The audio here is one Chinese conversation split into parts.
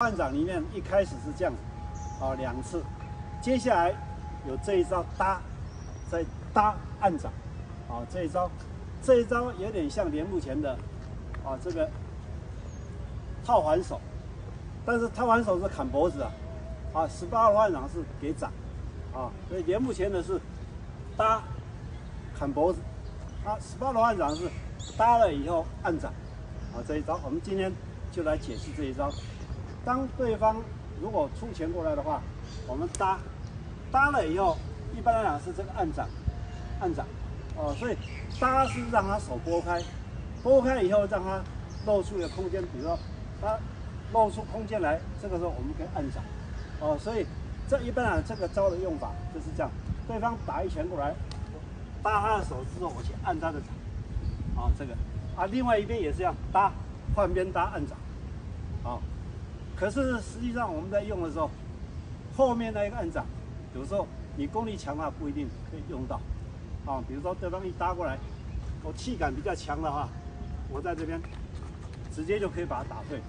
按掌里面一开始是这样子，啊两次，接下来有这一招搭，再搭按掌，啊这一招，这一招有点像连目前的，啊这个套环手，但是套环手是砍脖子啊，啊十八路按掌是给掌，啊所以连目前的是搭砍脖子，啊十八路按掌是搭了以后按掌，啊这一招。我们今天就来解释这一招。当对方如果出拳过来的话，我们搭搭了以后，一般来讲是这个按掌，按掌，哦，所以搭是让他手拨开，拨开以后让他露出一个空间，比如说他露出空间来，这个时候我们可以按掌，哦，所以这一般啊这个招的用法就是这样，对方打一拳过来，搭他的手之后，我去按他的掌，啊，这个啊，另外一边也是这样搭，换边搭按掌，啊。可是实际上我们在用的时候，后面那一个按掌，有时候你功力强的话不一定可以用到，啊，比如说对方一搭过来，我气感比较强的话，我在这边直接就可以把它打退，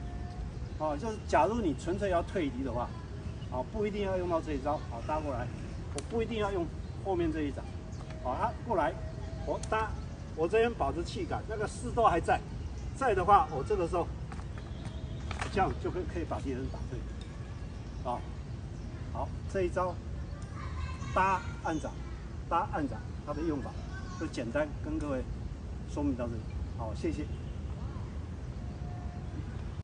啊，就是假如你纯粹要退敌的话，啊，不一定要用到这一招，啊，搭过来，我不一定要用后面这一掌，啊，他过来，我搭，我这边保持气感，那个势都还在，在的话，我这个时候。这样就可以可以把敌人打退，啊，好，这一招搭按掌，搭按掌，它的用法就简单跟各位说明到这里，好，谢谢。